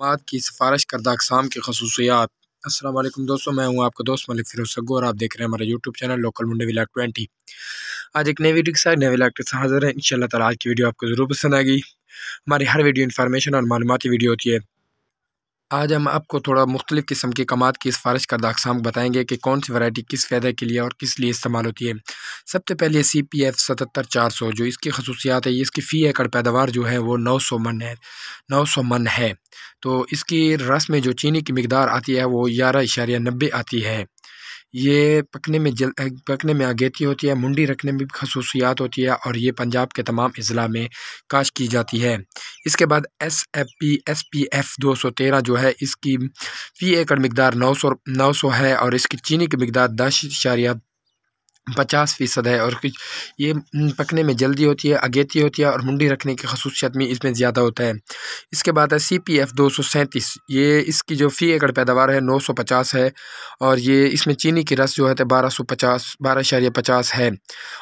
माद की सिफारिश करदा अकसाम की खसूसियात। असलम दोस्तों, मैं हूँ आपका दोस्त मलिक फिरोज सग्गो और आप देख रहे हैं हमारा YouTube channel local Munde vlog twenty आज एक नई वीडियो के साथ नए विलाग के साथ हाजिर है। इन ताला आज की वीडियो आपको ज़रूर पसंद आएगी। हमारी हर वीडियो इन्फॉर्मेशन और मालूमती वीडियो होती है। आज हम आपको थोड़ा मुख्तलिफ़ किस्म की कमात की सिफारिश करदा अकसाम बताएँगे कि कौन सी वैरायटी किस फ़ायदे के लिए और किस लिए इस्तेमाल होती है। सबसे पहले सी पी एफ़ सतहत्तर चार सौ जो इसकी खसूसियात है इसकी फ़ी एकड़ पैदावार जो है, वो नौ सौ मन है, नौ सौ मन है। तो इसकी रस में जो चीनी की मकदार आती है, वो ग्यारह इशारिया नब्बे आती है। ये पकने में जल पकने में आगेती होती है, मुंडी रखने में भी खसूसियात होती है और ये पंजाब के तमाम अज़ला में काश की जाती है। इसके बाद S F P S P F दो सौ तेरह जो है, इसकी फ़ी एकड़ मकदार नौ सौ नौ सौ है और इसकी चीनी की मकदार दस इशारिया पचास फ़ीसद है और कुछ ये पकने में जल्दी होती है, अगेती होती है और मुंडी रखने की खसूसियत में इसमें ज़्यादा होता है। इसके बाद है सी पी एफ़ दो सौ सैंतीस। ये इसकी जो फ़ी एकड़ पैदावार है नौ सौ पचास है और ये इसमें चीनी की रस जो है तो बारह सौ पचास, बारह शरिया पचास है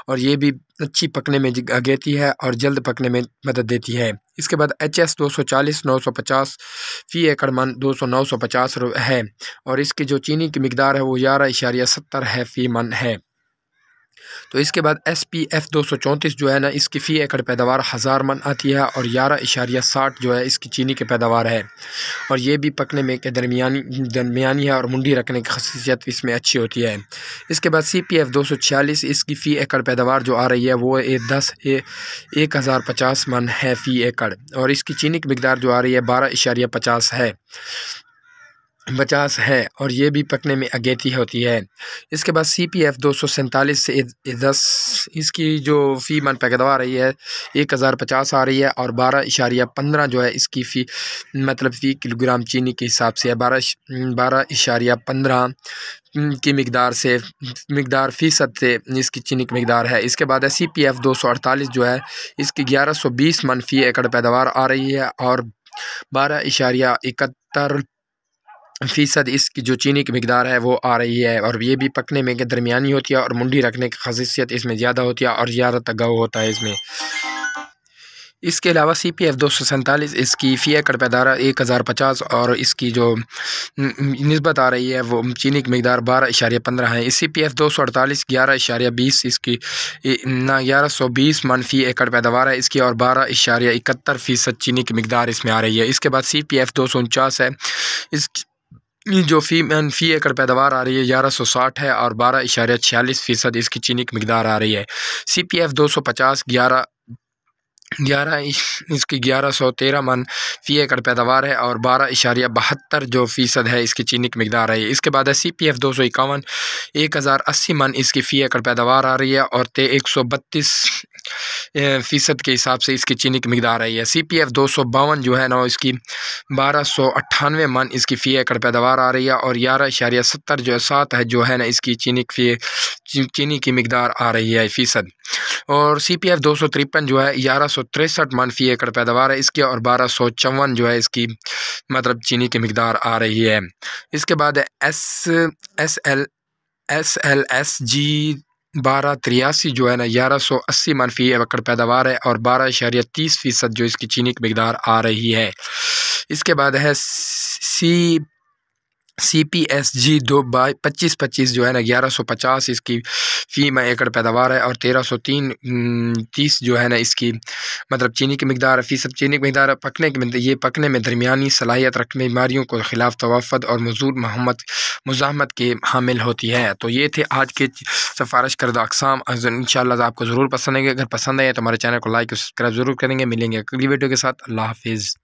और ये भी अच्छी पकने में अगेती है और जल्द पकने में मदद देती है। इसके बाद एच एस दो सौ चालीस, नौ सौ पचास, फ़ी एकड़ मन दो सौ, नौ सौ पचास है और इसकी जो चीनी की मकदार है वो ग्यारह इशारिया सत्तर है, फ़ी मन है। तो इसके बाद एस पी एफ़ दो सौ चौंतीस जो है ना, इसकी फ़ी एकड़ पैदावार हज़ार मन आती है और ग्यारह इशारिया साठ जो है इसकी चीनी की पैदावार है। और ये भी पकने में के दरमियानी दरमियानी है और मुंडी रखने की खसीसियत इसमें अच्छी होती है। इसके बाद सी पी एफ़ दो सौ छियालीस, इसकी फ़ी एकड़ पैदावार जो आ रही है, वो ए दस, ए, एक हज़ार पचास मन है फ़ी एकड़। और इसकी चीनी की मकदार जो आ रही है, बारह इशारिया पचास है। पचास है और ये भी पकने में अगेती होती है। इसके बाद सी पी एफ़ दो सौ सैंतालीस से दस, इसकी जो फ़ी मन पैदावार रही है, एक हज़ार पचास आ रही है और बारह इशारिया पंद्रह जो है, इसकी फ़ी मतलब फ़ी किलोग्राम चीनी के हिसाब से है। बारह बारह इशारिया पंद्रह की मकदार से, मकदार फ़ीसद से इसकी चीनी की मकदार है। इसके बाद है सी पी एफ़ दो सौ अड़तालीस जो है, इसकी ग्यारह सौ बीस मन फ़ी एकड़ पैदावार आ रही है और बारह इशारिया इकहत्तर फ़ीसद इसकी जो चीनी की मकदार है, वो आ रही है और ये भी पकने में के दरमियानी होती है और मुंडी रखने की खसीसियत इसमें ज़्यादा होती है और ज़्यादा तगाव होता है इसमें। इसके अलावा सी पी एफ़ दो सौ सैंतालीस, इसकी फ़ी एकड़ पैदार एक हज़ार पचास और इसकी जो नस्बत आ रही है, वो चीनी की मकदार बारह इशारे पंद्रह है। सी पी एफ़ दो सौ अड़तालीस, ग्यारह इशारे बीस, इसकी ना, ग्यारह सौ बीस मन फ़ी एकड़ पैदावार है। इसकी और बारह इशारे इकहत्तर फ़ीसद चीनी की मकदार इसमें आ रही है। इसके बाद सी पी एफ़ दो सौ उनचास है। इस जो फ़ी फ़ी एकड़ पैदावार आ रही है ग्यारह सौ साठ है और बारह इशारे छियालीस फ़ीसद इसकी चीनी की मकदार आ रही है। सी पी एफ़ दो सौ पचास, ग्यारह ग्यारह इसकी ग्यारह सौ तेरह मन फ़ी एकड़ पैदावार है और बारह इशारिया बहत्तर जो फ़ीसद है इसकी चीनी की मकदार है। इसके बाद है सी पी एफ़ दो सौ इक्यावन, एक हज़ार अस्सी मन इसकी फ़ी एकड़ पैदावार आ रही है और ते एक सौ बत्तीस फ़ीसद के हिसाब से इसकी चीनी की मकदार रही है। सी पी एफ़ दो सौ बावन जो है ना इसकी बारह सौ अट्ठानवे मन इसकी फ़ी एकड़ पैदावार आ रही है और ग्यारह इशारिया सत्तर जो है, सात है जो है ना, इसकी चीनी की चीनी की मकदार आ रही है फ़ीसद। और सी पी एफ़ दो सौ तिरपन जो है, ग्यारह सौ तिरसठ मन फ़ी एकड़ पैदावार है इसकी और बारह सौ चौवन जो है, इसकी मतलब चीनी की मकदार आ रही है। इसके बाद S S L S L S G बारह तिरासी जो है ना, ग्यारह सौ अस्सी मनफी एवकड़ पैदावार है और बारह इशारिया तीस फ़ीसद जो इसकी चीनी की मकदार आ रही है। इसके बाद है सी सी पी एस जी दो बाई पच्चीस पच्चीस जो है ना, ग्यारह सौ पचास इसकी फ़ी में एकड़ पैदावार है और तेरह सौ तीन तीस जो है ना इसकी मतलब चीनी की मकदार फ़ीसद चीनी की मकदार पकने की ये पकने में दरमियानी सलाहियत रखने बीमारियों को ख़िलाफ़ तवाफ़त और मजूद मोहम्मद मुजामत के हामिल होती है। तो ये थे आज के सिफारिश करदा अकसाम। इन आपको ज़रूर पसंद आएँगे। अगर पसंद आए तो हमारे चैनल को लाइक और सब्सक्राइब ज़रूर करेंगे। मिलेंगे अगली वीडियो के साथ। अल्लाह हाफिज़।